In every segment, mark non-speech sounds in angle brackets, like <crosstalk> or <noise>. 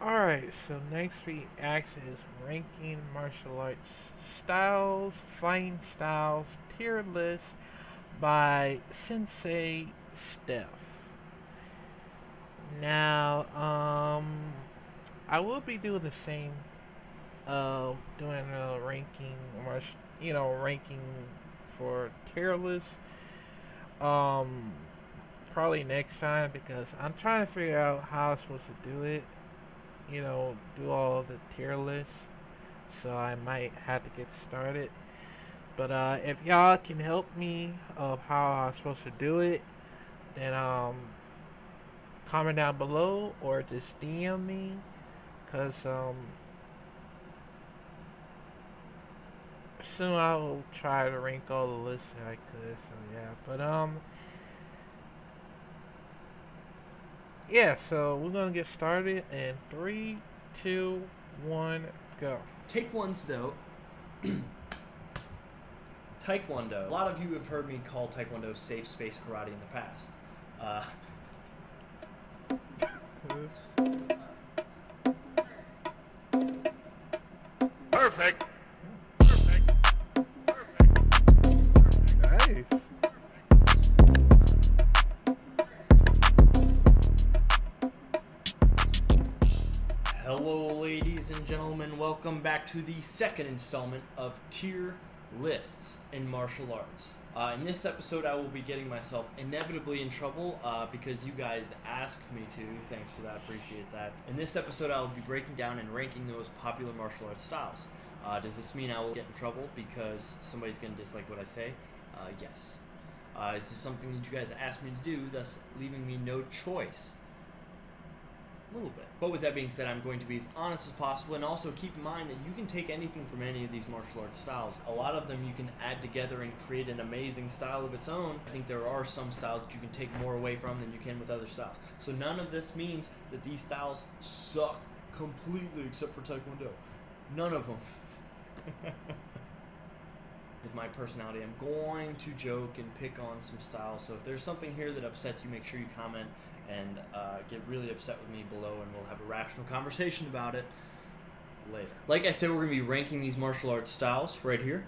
Alright, so next we action is ranking martial arts styles, fighting styles, tier list by Sensei Seth. Now, um, I will be doing the same, uh, doing a ranking, you know, ranking for tier list. Um, probably next time because I'm trying to figure out how I'm supposed to do it you know, do all the tier lists. So I might have to get started. But uh, if y'all can help me of how I'm supposed to do it, then um, comment down below or just DM me. Cause um, soon I will try to rank all the lists I could. So yeah, but um. Yeah, so we're gonna get started in three, two, one, go. Taekwondo. <clears throat> Taekwondo. A lot of you have heard me call Taekwondo safe space karate in the past. Uh, welcome back to the second installment of Tier Lists in Martial Arts. Uh, in this episode, I will be getting myself inevitably in trouble uh, because you guys asked me to. Thanks for that, appreciate that. In this episode, I will be breaking down and ranking the most popular martial arts styles. Uh, does this mean I will get in trouble because somebody's going to dislike what I say? Uh, yes. Uh, is this something that you guys asked me to do, thus leaving me no choice? A little bit. But with that being said, I'm going to be as honest as possible and also keep in mind that you can take anything from any of these martial arts styles. A lot of them you can add together and create an amazing style of its own. I think there are some styles that you can take more away from than you can with other styles. So none of this means that these styles suck completely except for Taekwondo. None of them. <laughs> with my personality, I'm going to joke and pick on some styles. So if there's something here that upsets you, make sure you comment and uh, get really upset with me below, and we'll have a rational conversation about it later. Like I said, we're going to be ranking these martial arts styles right here.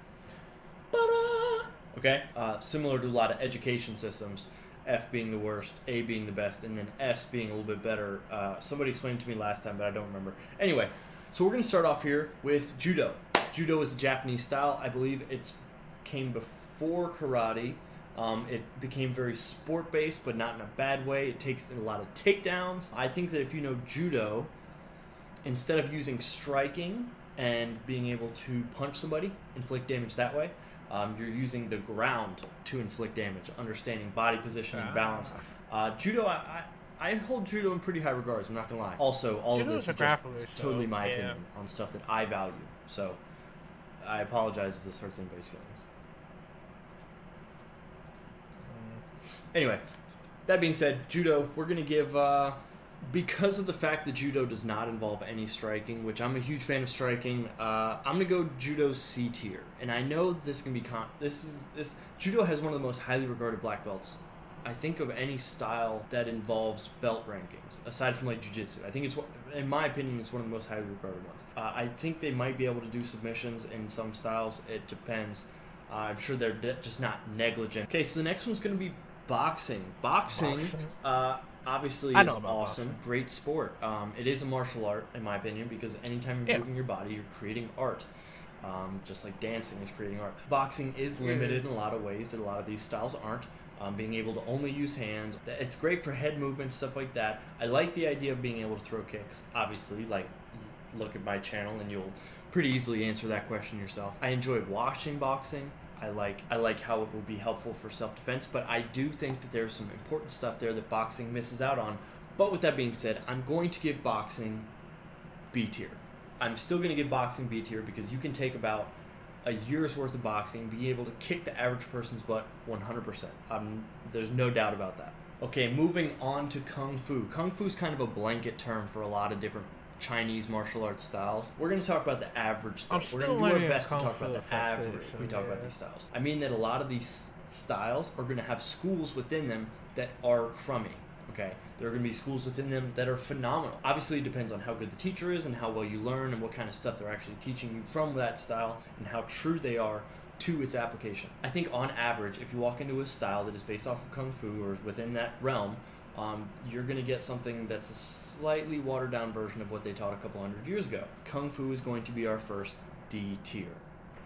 Okay? Uh, similar to a lot of education systems. F being the worst, A being the best, and then S being a little bit better. Uh, somebody explained to me last time, but I don't remember. Anyway, so we're going to start off here with Judo. Judo is a Japanese style. I believe it came before karate. Um, it became very sport based, but not in a bad way. It takes a lot of takedowns. I think that if you know judo, instead of using striking and being able to punch somebody, inflict damage that way, um, you're using the ground to inflict damage, understanding body position and balance. Uh, judo, I, I, I, hold judo in pretty high regards. I'm not gonna lie. Also, all of this is just totally my yeah. opinion on stuff that I value. So, I apologize if this hurts anybody's feelings. Anyway, that being said, judo, we're going to give, uh, because of the fact that judo does not involve any striking, which I'm a huge fan of striking, uh, I'm going to go judo C tier. And I know this can be, con- this is, this, judo has one of the most highly regarded black belts. I think of any style that involves belt rankings, aside from like jujitsu. I think it's, in my opinion, it's one of the most highly regarded ones. Uh, I think they might be able to do submissions in some styles. It depends. Uh, I'm sure they're de- just not negligent. Okay, so the next one's going to be boxing. Boxing, uh, obviously is awesome. Boxing. Great sport. Um, it is a martial art, in my opinion, because anytime you're yeah. moving your body, you're creating art. Um, just like dancing is creating art. Boxing is limited in a lot of ways that a lot of these styles aren't. Um, being able to only use hands. It's great for head movement, stuff like that. I like the idea of being able to throw kicks. Obviously, like look at my channel and you'll pretty easily answer that question yourself. I enjoy watching boxing. I like I like how it will be helpful for self defense, but I do think that there's some important stuff there that boxing misses out on. But with that being said, I'm going to give boxing B tier. I'm still going to give boxing B tier because you can take about a year's worth of boxing, be able to kick the average person's butt 100%. Um, there's no doubt about that. Okay, moving on to Kung Fu. Kung Fu is kind of a blanket term for a lot of different Chinese martial arts styles. We're going to talk about the average stuff. We're going to do our best to talk about the average. we talk yeah. about these styles. I mean that a lot of these styles are going to have schools within them that are crummy. Okay, there are going to be schools within them that are phenomenal. Obviously, it depends on how good the teacher is and how well you learn and what kind of stuff they're actually teaching you from that style and how true they are to its application. I think on average, if you walk into a style that is based off of kung fu or is within that realm, um, you're going to get something that's a slightly watered down version of what they taught a couple hundred years ago. Kung fu is going to be our first D tier.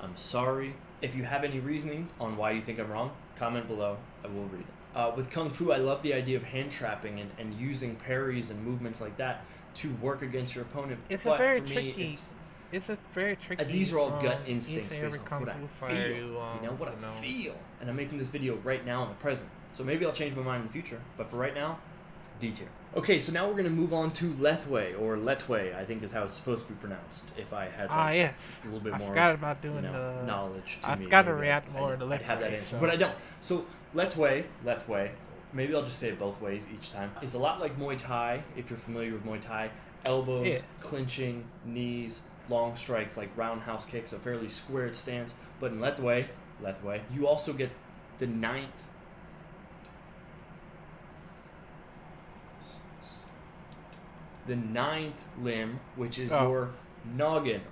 I'm sorry. If you have any reasoning on why you think I'm wrong, comment below. I will read it. Uh, with Kung Fu, I love the idea of hand trapping and, and using parries and movements like that to work against your opponent. It's a but very for me, tricky- it's It's a very tricky. uh, these are all gut um, instincts based on what I feel. You um, know what I know. feel, and I'm making this video right now in the present. So maybe I'll change my mind in the future. But for right now, D tier. Okay, so now we're gonna move on to Lethwei or Letway, I think is how it's supposed to be pronounced. If I had Ah, like, yes. a little bit I more forgot about you know, the. knowledge to I me. forgot to react I'd- more I'd, to I'd have that answer, so- but I don't. So Letway, Lethwei, maybe I'll just say it both ways each time. It's a lot like Muay Thai if you're familiar with Muay Thai. Elbows, Yeah. clinching, knees, long strikes like roundhouse kicks, a fairly squared stance. But in Lethwei, Lethwei, you also get the ninth. The ninth limb, which is Oh. your noggin,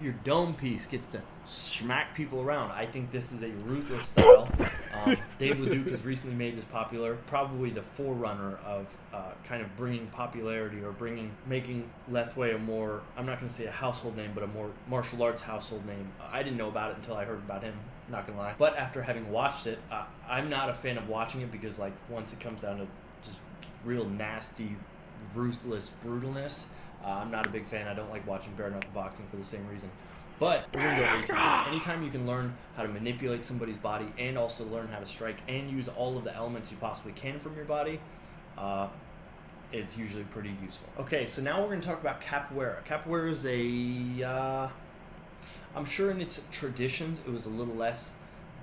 your dome piece gets to smack people around. I think this is a ruthless style. Um, Dave Leduc has recently made this popular, probably the forerunner of uh, kind of bringing popularity or bringing, making Lethwei a more, I'm not going to say a household name, but a more martial arts household name. I didn't know about it until I heard about him, not to lie. But after having watched it, uh, I'm not a fan of watching it because, like, once it comes down to just real nasty, ruthless brutalness, uh, I'm not a big fan. I don't like watching bare knuckle boxing for the same reason. But we're gonna go A tier. Anytime you can learn how to manipulate somebody's body and also learn how to strike and use all of the elements you possibly can from your body, uh, it's usually pretty useful. Okay, so now we're gonna talk about capoeira. Capoeira is a, uh, I'm sure in its traditions it was a little less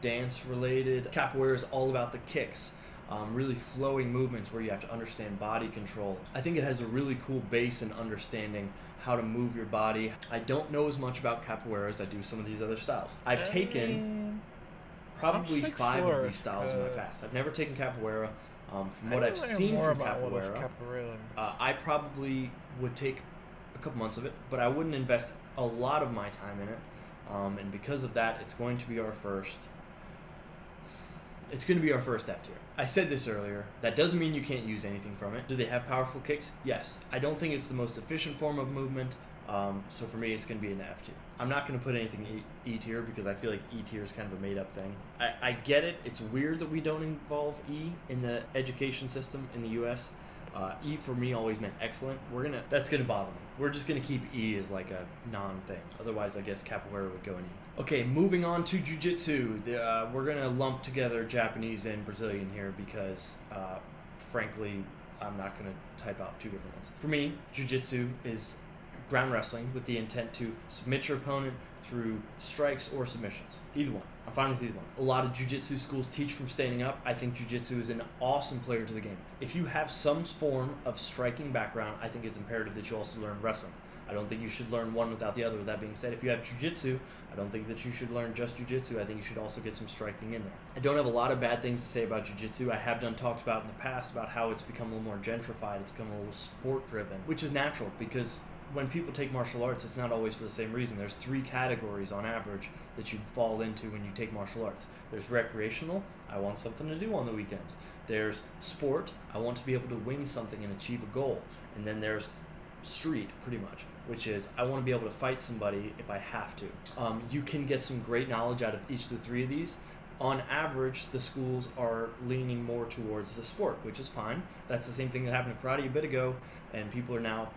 dance related. Capoeira is all about the kicks. Um, really flowing movements where you have to understand body control. I think it has a really cool base in understanding how to move your body. I don't know as much about capoeira as I do some of these other styles. I've taken probably five of these styles in my past. I've never taken capoeira. Um, from what I've seen from about what is capoeira, capoeira. uh, I probably would take a couple months of it, but I wouldn't invest a lot of my time in it. Um, and because of that, it's going to be our first. It's going to be our first F tier. I said this earlier. That doesn't mean you can't use anything from it. Do they have powerful kicks? Yes. I don't think it's the most efficient form of movement. Um, so for me, it's going to be an F tier. I'm not going to put anything E, e tier because I feel like E tier is kind of a made up thing. I, I get it. It's weird that we don't involve E in the education system in the U.S. Uh, e for me always meant excellent. We're gonna that's gonna bother me. We're just gonna keep E as like a non thing. Otherwise, I guess capoeira would go in E. Okay, moving on to jujitsu. Uh, we're gonna lump together Japanese and Brazilian here because, uh, frankly, I'm not gonna type out two different ones. For me, jujitsu is ground wrestling with the intent to submit your opponent through strikes or submissions. Either one. I'm fine with either one. A lot of jujitsu schools teach from standing up. I think jujitsu is an awesome player to the game. If you have some form of striking background, I think it's imperative that you also learn wrestling. I don't think you should learn one without the other. With that being said, if you have jujitsu, I don't think that you should learn just jujitsu. I think you should also get some striking in there. I don't have a lot of bad things to say about jujitsu. I have done talks about in the past about how it's become a little more gentrified. It's become a little sport driven, which is natural because when people take martial arts, it's not always for the same reason. There's three categories on average that you fall into when you take martial arts. There's recreational, I want something to do on the weekends. There's sport, I want to be able to win something and achieve a goal. And then there's street, pretty much, which is I want to be able to fight somebody if I have to. Um, you can get some great knowledge out of each of the three of these. On average, the schools are leaning more towards the sport, which is fine. That's the same thing that happened in karate a bit ago, and people are now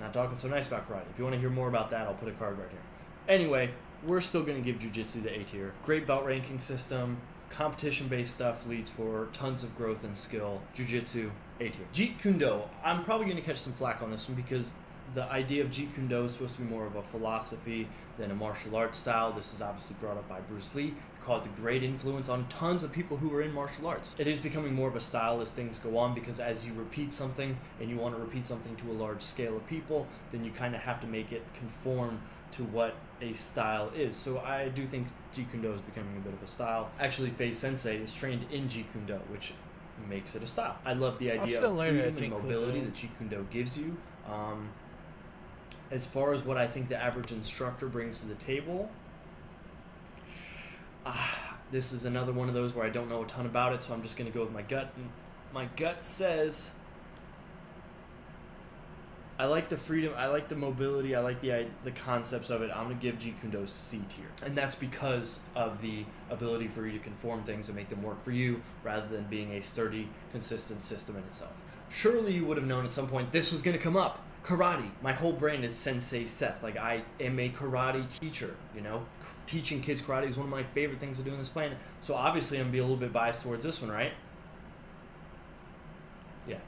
not talking so nice about karate. If you want to hear more about that, I'll put a card right here. Anyway, we're still going to give jujitsu the A tier. Great belt ranking system, competition based stuff leads for tons of growth and skill. Jiu-Jitsu, A tier. Jeet Kune Do, I'm probably going to catch some flack on this one because the idea of Jeet Kune Do is supposed to be more of a philosophy than a martial arts style. This is obviously brought up by Bruce Lee. It caused a great influence on tons of people who are in martial arts. It is becoming more of a style as things go on because as you repeat something and you want to repeat something to a large scale of people, then you kind of have to make it conform to what a style is. So I do think Jeet Kune Do is becoming a bit of a style. Actually, Fei Sensei is trained in Jeet Kune Do, which makes it a style. I love the idea of freedom and mobility that Jeet Kune Do gives you. Um, as far as what I think the average instructor brings to the table, ah, this is another one of those where I don't know a ton about it, so I'm just going to go with my gut. And my gut says I like the freedom, I like the mobility, I like the the concepts of it. I'm gonna give Jeet Kune Do C tier, and that's because of the ability for you to conform things and make them work for you, rather than being a sturdy, consistent system in itself. Surely you would have known at some point this was gonna come up. Karate. My whole brain is Sensei Seth. Like I am a karate teacher. You know, teaching kids karate is one of my favorite things to do on this planet. So obviously I'm gonna be a little bit biased towards this one, right? Yeah.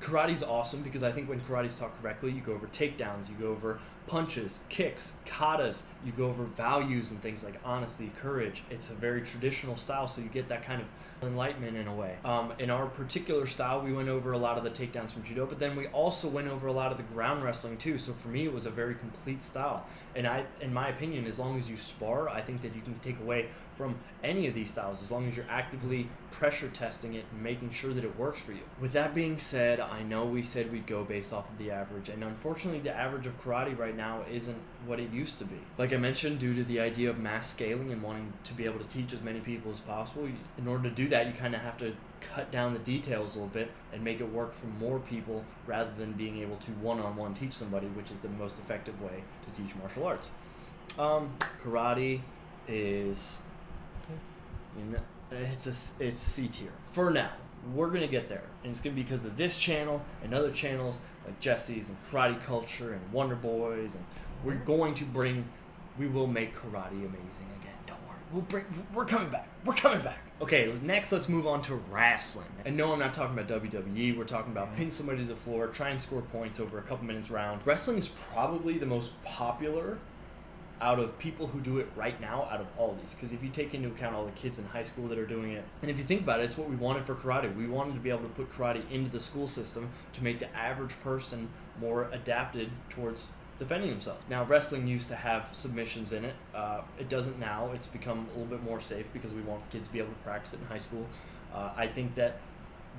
Karate's awesome because I think when karate's taught correctly, you go over takedowns, you go over punches, kicks, katas, you go over values and things like honesty, courage. It's a very traditional style, so you get that kind of enlightenment in a way. Um, in our particular style, we went over a lot of the takedowns from judo, but then we also went over a lot of the ground wrestling too. So for me, it was a very complete style. And I, in my opinion, as long as you spar, I think that you can take away from any of these styles as long as you're actively pressure testing it and making sure that it works for you. With that being said, I know we said we'd go based off of the average, and unfortunately, the average of karate right now isn't what it used to be. Like I mentioned, due to the idea of mass scaling and wanting to be able to teach as many people as possible, in order to do that, you kind of have to cut down the details a little bit and make it work for more people rather than being able to one on one teach somebody, which is the most effective way to teach martial arts. Um, karate is you know, it's a it's C tier for now. We're gonna get there, and it's gonna be because of this channel and other channels Uh, like Jesse's and Karate Culture and Wonder Boys, and we're going to bring. We will make karate amazing again. Don't worry. We'll bring. We're coming back. We're coming back. Okay, next let's move on to wrestling. And no, I'm not talking about WWE. We're talking about mm-hmm. pin somebody to the floor, try and score points over a couple minutes round. Wrestling is probably the most popular out of people who do it right now out of all these. Because if you take into account all the kids in high school that are doing it and if you think about it it's what we wanted for karate. We wanted to be able to put karate into the school system to make the average person more adapted towards defending themselves. Now wrestling used to have submissions in it. Uh, it doesn't now. It's become a little bit more safe because we want kids to be able to practice it in high school. Uh, i think that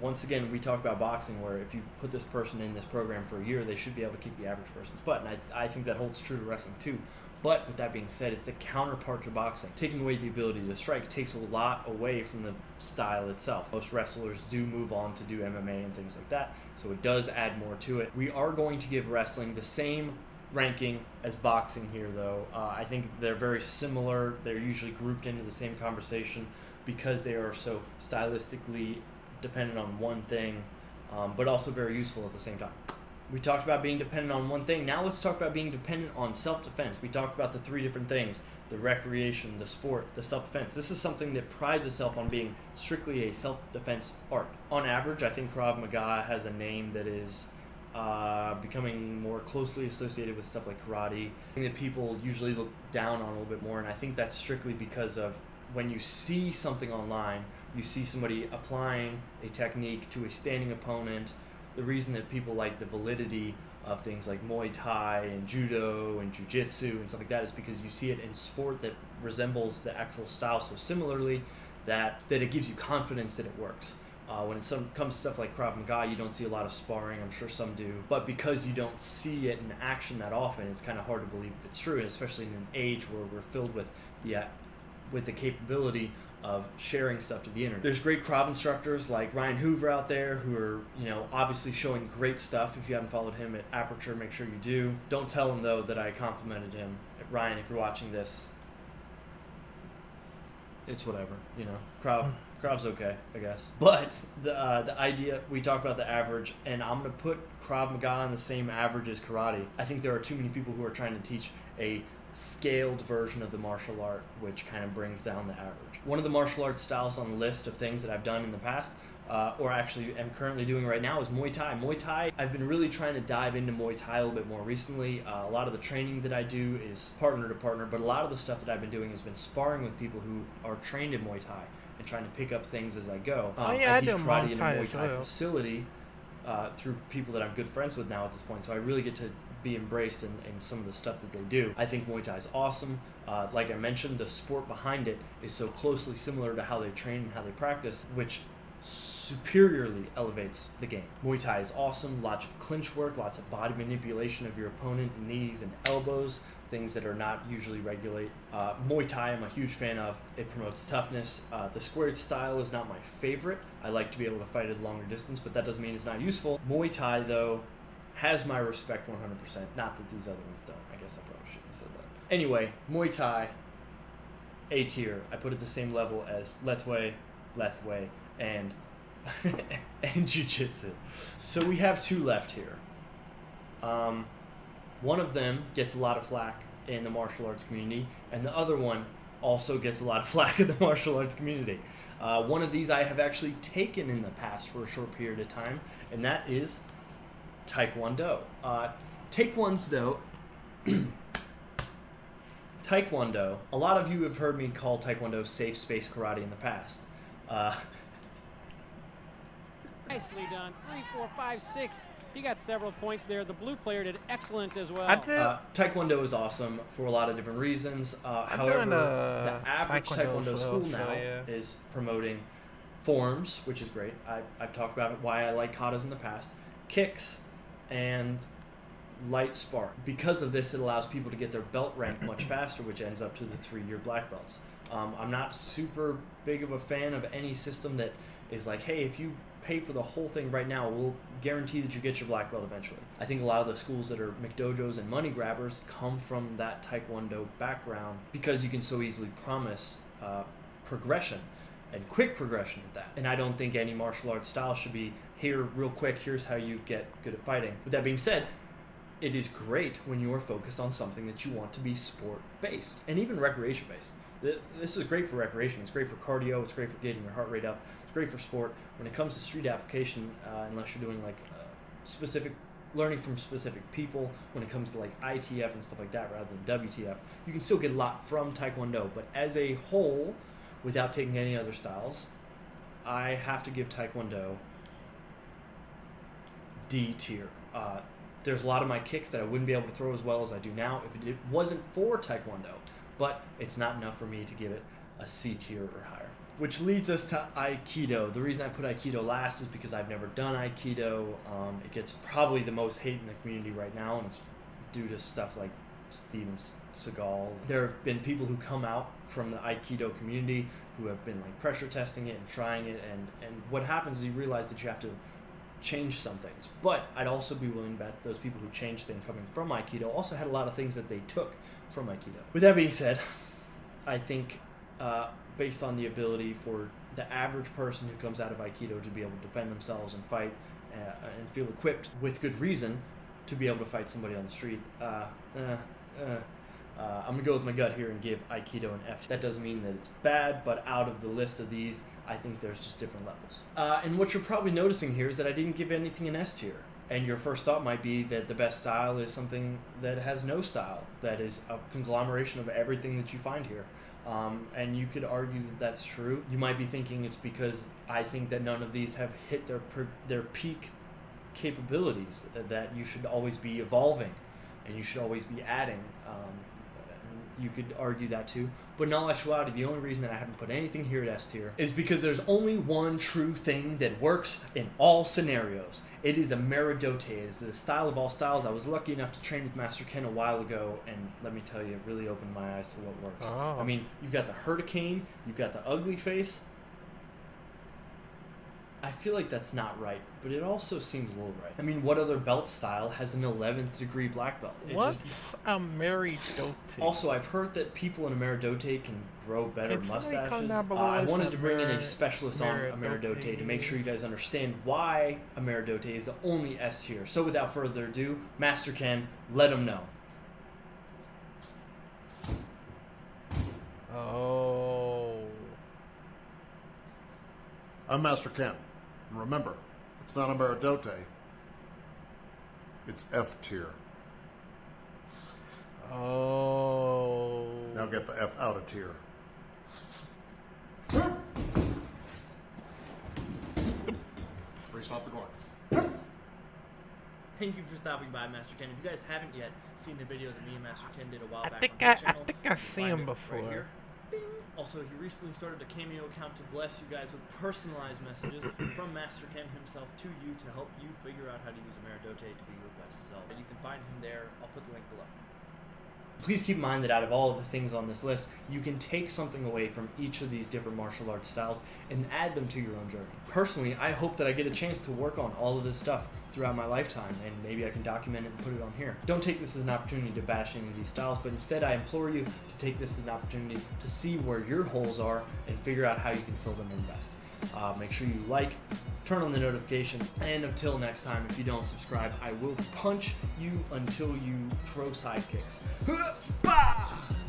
once again, we talk about boxing, where if you put this person in this program for a year, they should be able to kick the average person's butt. And I, I think that holds true to wrestling too. But with that being said, it's the counterpart to boxing. Taking away the ability to strike takes a lot away from the style itself. Most wrestlers do move on to do MMA and things like that, so it does add more to it. We are going to give wrestling the same ranking as boxing here, though. Uh, I think they're very similar. They're usually grouped into the same conversation because they are so stylistically dependent on one thing, um, but also very useful at the same time. We talked about being dependent on one thing. Now let's talk about being dependent on self defense. We talked about the three different things the recreation, the sport, the self defense. This is something that prides itself on being strictly a self defense art. On average, I think Krav Maga has a name that is uh, becoming more closely associated with stuff like karate, that people usually look down on a little bit more. And I think that's strictly because of when you see something online, you see somebody applying a technique to a standing opponent. The reason that people like the validity of things like Muay Thai and Judo and Jiu Jitsu and stuff like that is because you see it in sport that resembles the actual style so similarly that, that it gives you confidence that it works. Uh, when it some, comes to stuff like Krav Maga, you don't see a lot of sparring. I'm sure some do, but because you don't see it in action that often, it's kind of hard to believe if it's true. And especially in an age where we're filled with the with the capability of sharing stuff to the internet. There's great Krav instructors like Ryan Hoover out there who are, you know, obviously showing great stuff. If you haven't followed him at Aperture, make sure you do. Don't tell him though that I complimented him. Ryan, if you're watching this, it's whatever, you know. Krav Krav's okay, I guess. But the uh, the idea we talked about the average, and I'm gonna put Krav Maga on the same average as karate. I think there are too many people who are trying to teach a scaled version of the martial art, which kind of brings down the average. One of the martial arts styles on the list of things that I've done in the past, uh, or actually am currently doing right now, is Muay Thai. Muay Thai, I've been really trying to dive into Muay Thai a little bit more recently. Uh, a lot of the training that I do is partner to partner, but a lot of the stuff that I've been doing has been sparring with people who are trained in Muay Thai and trying to pick up things as I go. Oh, Um, yeah, I I teach karate Muay in a Thai Muay Thai well. facility uh, through people that I'm good friends with now at this point. So I really get to be embraced in, in some of the stuff that they do. I think Muay Thai is awesome. Uh, like I mentioned, the sport behind it is so closely similar to how they train and how they practice, which superiorly elevates the game. Muay Thai is awesome, lots of clinch work, lots of body manipulation of your opponent, knees and elbows, things that are not usually regulate. Uh, Muay Thai, I'm a huge fan of. It promotes toughness. Uh, the squared style is not my favorite. I like to be able to fight at a longer distance, but that doesn't mean it's not useful. Muay Thai, though, has my respect 100%. Not that these other ones don't. I guess I probably shouldn't have said that. Anyway, Muay Thai, A tier. I put it the same level as Letway, Lethwei, and <laughs> and Jiu-Jitsu. So we have two left here. Um, one of them gets a lot of flack in the martial arts community, and the other one also gets a lot of <laughs> flack in the martial arts community. Uh, one of these I have actually taken in the past for a short period of time, and that is Taekwondo. Uh, Taekwondo. <clears throat> Taekwondo. A lot of you have heard me call Taekwondo safe space karate in the past. Uh, Nicely done. Three, four, five, six. He got several points there. The blue player did excellent as well. Uh, taekwondo is awesome for a lot of different reasons. Uh, however, doing, uh, the average Taekwondo taekwondo, school well, so, now yeah. is promoting forms, which is great. I, I've talked about it, why I like katas in the past, kicks, and light spark. Because of this, it allows people to get their belt rank much <clears throat> faster, which ends up to the three-year black belts. Um, I'm not super big of a fan of any system that is like, hey, if you pay for the whole thing right now, we'll guarantee that you get your black belt eventually. I think a lot of the schools that are McDojos and money grabbers come from that Taekwondo background because you can so easily promise uh, progression and quick progression at that. And I don't think any martial arts style should be here, real quick, here's how you get good at fighting. With that being said, it is great when you are focused on something that you want to be sport based and even recreation based. This is great for recreation. It's great for cardio. It's great for getting your heart rate up. It's great for sport. When it comes to street application, uh, unless you're doing like uh, specific learning from specific people, when it comes to like ITF and stuff like that rather than WTF, you can still get a lot from Taekwondo. But as a whole, without taking any other styles, I have to give Taekwondo D tier. Uh, there's a lot of my kicks that I wouldn't be able to throw as well as I do now if it wasn't for Taekwondo, but it's not enough for me to give it a C tier or higher. Which leads us to Aikido. The reason I put Aikido last is because I've never done Aikido. Um, it gets probably the most hate in the community right now, and it's due to stuff like Steven Seagal. There have been people who come out from the Aikido community who have been like pressure testing it and trying it, and, and what happens is you realize that you have to change some things. But I'd also be willing to bet those people who changed things coming from Aikido also had a lot of things that they took from Aikido. With that being said, I think uh, based on the ability for the average person who comes out of Aikido to be able to defend themselves and fight uh, and feel equipped with good reason to be able to fight somebody on the street, uh, uh, uh, uh, I'm gonna go with my gut here and give Aikido an F. That doesn't mean that it's bad, but out of the list of these, I think there's just different levels. Uh, and what you're probably noticing here is that I didn't give anything an S tier. And your first thought might be that the best style is something that has no style, that is a conglomeration of everything that you find here. Um, and you could argue that that's true. You might be thinking it's because I think that none of these have hit their their peak capabilities. That you should always be evolving, and you should always be adding. Um, and you could argue that too. But in all actuality, the only reason that I haven't put anything here at S tier is because there's only one true thing that works in all scenarios. It is Ameri-Do-Te. It is the style of all styles. I was lucky enough to train with Master Ken a while ago, and let me tell you, it really opened my eyes to what works. Oh. I mean, you've got the Hurricane, you've got the Ugly Face. I feel like that's not right, but it also seems a little right. I mean, what other belt style has an 11th degree black belt? It What just- a Mary Dote. also, I've heard that people in Ameri-Do-Te can grow better Can somebody mustaches. Uh, I wanted to bring in a Mer- specialist on Ameri-Do-Te to make sure you guys understand why Ameri-Do-Te is the only S tier. So, without further ado, Master Ken, let him know. Oh. I'm Master Ken. And remember, it's not Ameri-Do-Te. It's F tier. Oh. Now get the F out of tier. Restart the clock. Thank you for stopping by, Master Ken. If you guys haven't yet seen the video that me and Master Ken did a while I back think on his I- I think I've seen find him before. Right here. Bing. Also, he recently started a Cameo account to bless you guys with personalized messages <clears throat> from Master Ken himself to you to help you figure out how to use Ameri-Do-Te to be your best self. You can find him there. I'll put the link below. Please keep in mind that out of all of the things on this list, you can take something away from each of these different martial arts styles and add them to your own journey. Personally, I hope that I get a chance to work on all of this stuff throughout my lifetime, and maybe I can document it and put it on here. Don't take this as an opportunity to bash any of these styles, but instead I implore you to take this as an opportunity to see where your holes are and figure out how you can fill them in best. Uh, make sure you like, turn on the notifications, and until next time, if you don't subscribe, I will punch you until you throw sidekicks. <laughs>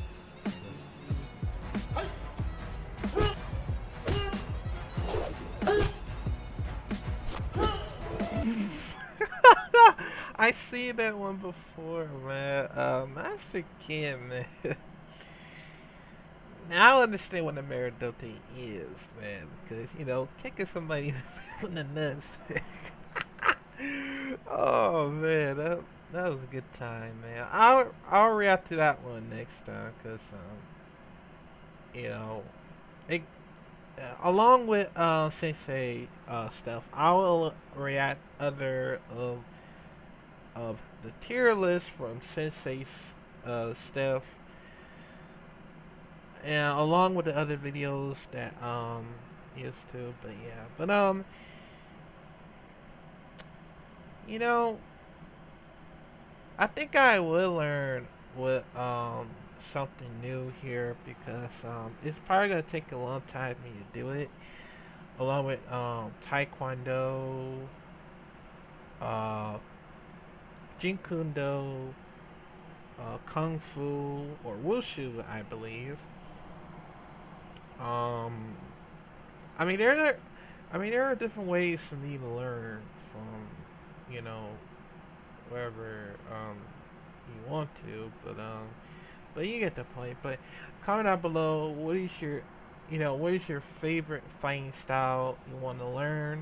I see that one before, man. Uh, Master Ken, man. <laughs> now I understand what a Ameri-Do-Te is, man. Because, you know, kicking somebody in the <laughs> nuts. <laughs> oh, man. That, that was a good time, man. I'll, I'll react to that one next time. Because, um, you know, it, uh, along with uh, Sensei uh, stuff, I will react other of of the tier list from Sensei's uh, stuff, along with the other videos that um used to. But yeah, but um, you know, I think I will learn with um something new here because um it's probably gonna take a long time for me to do it, along with um Taekwondo. Uh, Jeet Kune Do, uh, Kung Fu, or Wushu, I believe. Um, I mean there are, I mean there are different ways for me to learn from, you know, wherever um you want to, but um, but you get the point. But comment down below what is your, you know, what is your favorite fighting style you want to learn.